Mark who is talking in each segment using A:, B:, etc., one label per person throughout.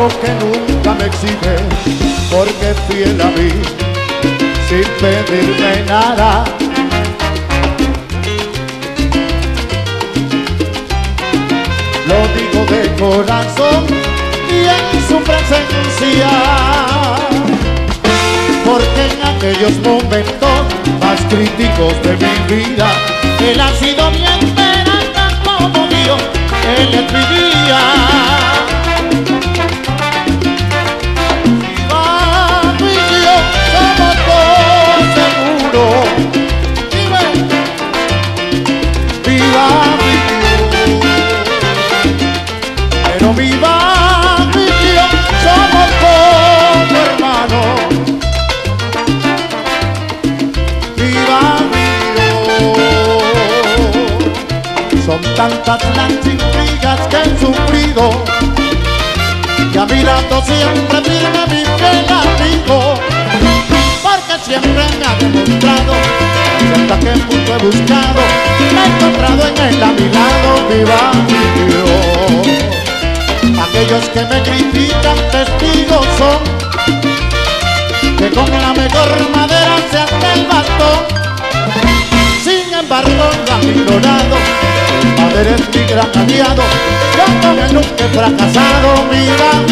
A: a cantarle un amigo que nunca me exige, porque es fiel a mí, sin pedirme nada. Lo digo de corazón y en su presencia, porque en aquellos momentos más críticos de mi vida, él ha sido mi esperanza como Dios, él es. Viva mi Dios, somos como hermanos. Viva mi Dios. Son tantas las intrigas que he sufrido que a mi lado siempre firme mi fiel amigo porque siempre me ha demostrado hasta qué punto he buscado me he encontrado en él a mi lado viva mi Dios aquellos que me critican testigos son que con la mejor madera se hace el bastón. Sin embargo lo han ignorado el padre es mi gran aliado yo con él nunca he fracasado mira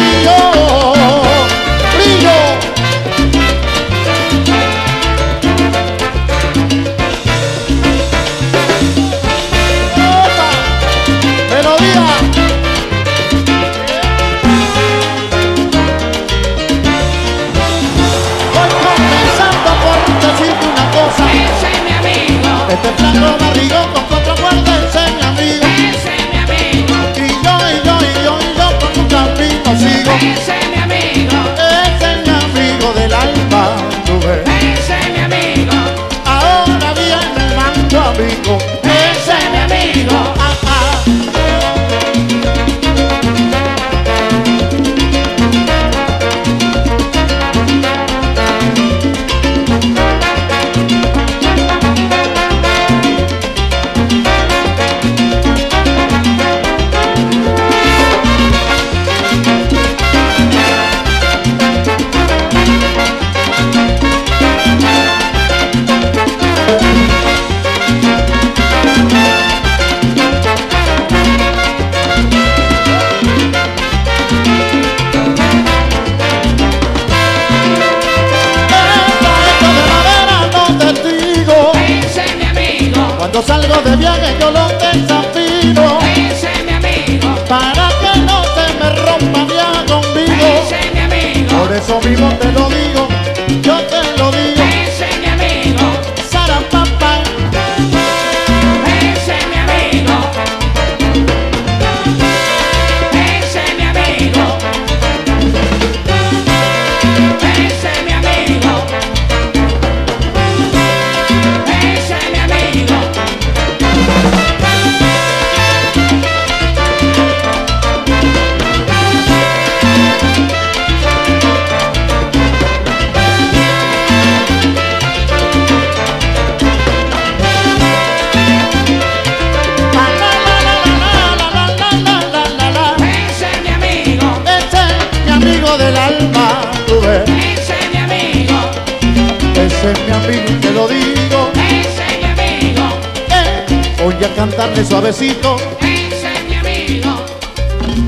A: cantarle suavecito
B: ese es mi amigo,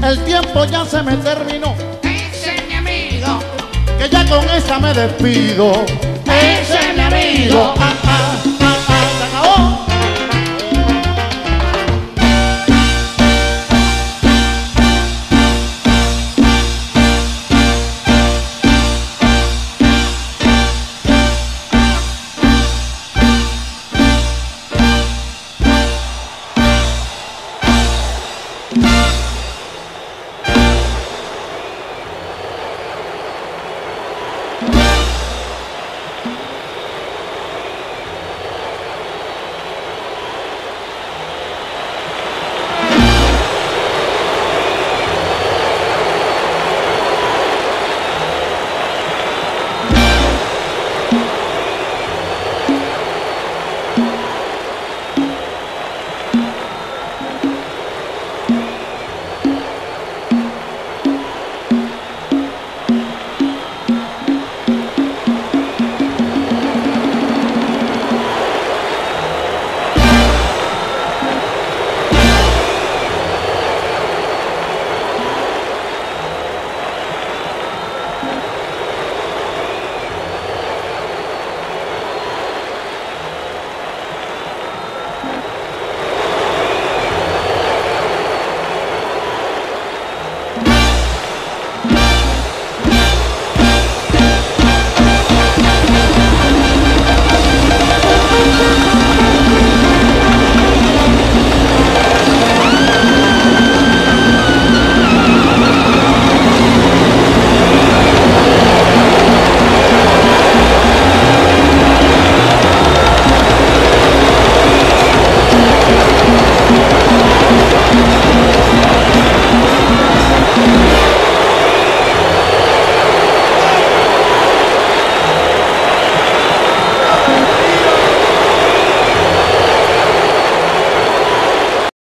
A: El tiempo ya se me terminó
B: ese es mi amigo,
A: Que ya con esta me despido
B: ese es mi amigo.
A: ah, ah.